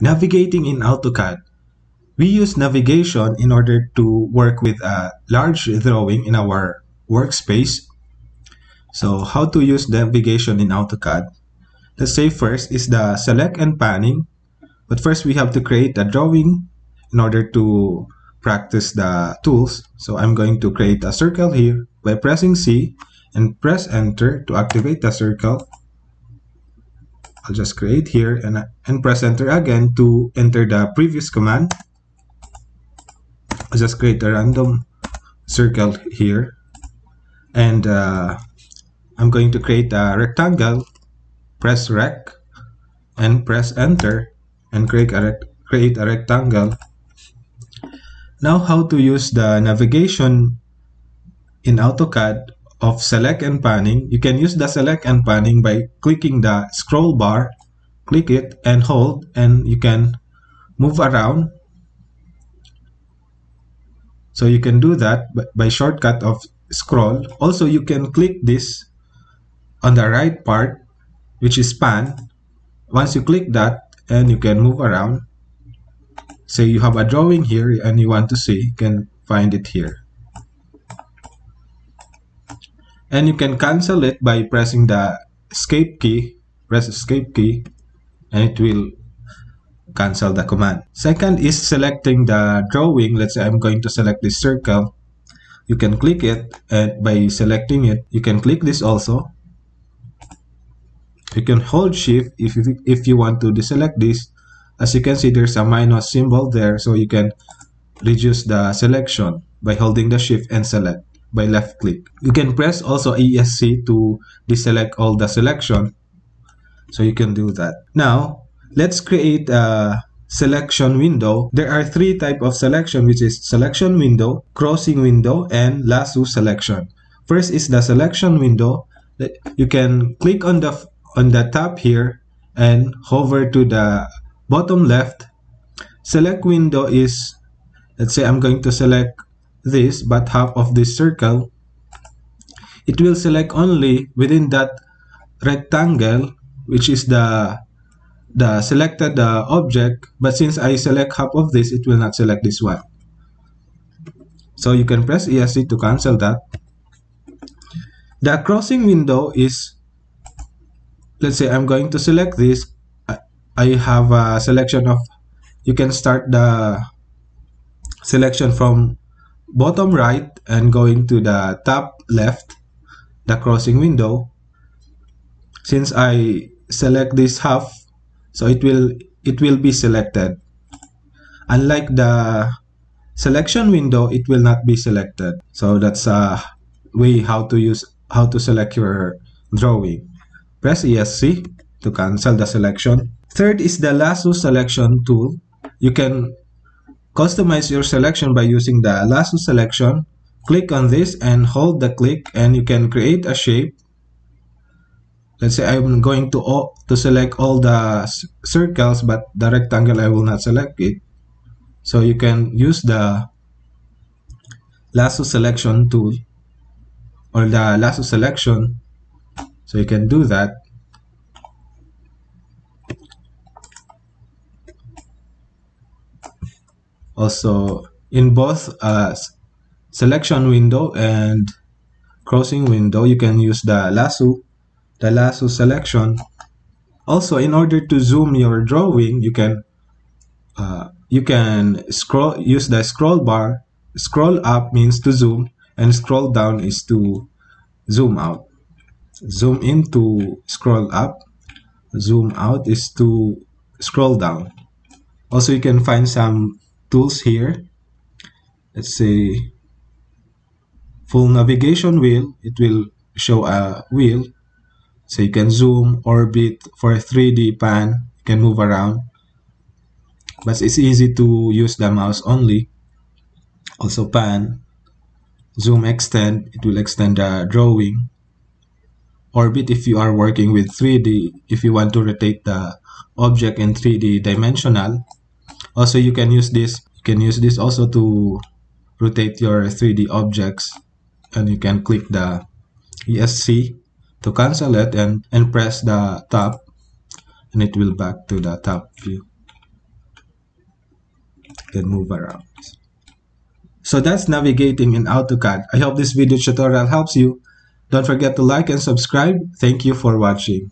Navigating in AutoCAD. We use navigation in order to work with a large drawing in our workspace. So how to use navigation in AutoCAD? Let's say first is the select and panning. But first we have to create a drawing in order to practice the tools. So I'm going to create a circle here by pressing C and press enter to activate the circle. I'll just create here and, and press enter again to enter the previous command. I'll just create a random circle here. And uh, I'm going to create a rectangle. Press rec and press enter and create a, create a rectangle. Now how to use the navigation in AutoCAD of select and panning. You can use the select and panning by clicking the scroll bar, click it and hold and you can move around. So you can do that by shortcut of scroll. Also you can click this on the right part which is pan. Once you click that and you can move around say you have a drawing here and you want to see you can find it here and you can cancel it by pressing the escape key. Press escape key and it will cancel the command. Second is selecting the drawing. Let's say i'm going to select this circle. You can click it and by selecting it you can click this also. You can hold shift if you, if you want to deselect this. As you can see, there's a minus symbol there, so you can reduce the selection by holding the shift and select by left click. You can press also ESC to deselect all the selection. So you can do that. Now, let's create a selection window. There are three type of selection which is selection window, crossing window, and lasso selection. First is the selection window. You can click on the on the top here and hover to the bottom left select window is let's say I'm going to select this but half of this circle it will select only within that rectangle which is the the selected uh, object but since I select half of this it will not select this one. So you can press ESC to cancel that. The crossing window is let's say I'm going to select this. I have a selection of you can start the selection from bottom right and going to the top left the crossing window. Since I select this half so it will it will be selected. Unlike the selection window it will not be selected. So that's a way how to use how to select your drawing. Press ESC to cancel the selection. Third is the lasso selection tool. You can customize your selection by using the lasso selection. Click on this and hold the click and you can create a shape. Let's say I'm going to, all, to select all the circles but the rectangle I will not select it. So you can use the lasso selection tool or the lasso selection. So you can do that also in both uh, selection window and crossing window you can use the lasso the lasso selection. Also in order to zoom your drawing you can uh, you can scroll use the scroll bar. Scroll up means to zoom and scroll down is to zoom out. Zoom in to scroll up. Zoom out is to scroll down. Also you can find some tools here. Let's say full navigation wheel. It will show a wheel. So you can zoom orbit for 3d pan. You can move around. But it's easy to use the mouse only. Also pan zoom extend. It will extend the drawing. Orbit if you are working with 3d if you want to rotate the object in 3d dimensional also you can use this you can use this also to rotate your 3d objects and you can click the ESC to cancel it and, and press the top and it will back to the top view and move around. So that's navigating in AutoCAD. I hope this video tutorial helps you. Don't forget to like and subscribe. Thank you for watching.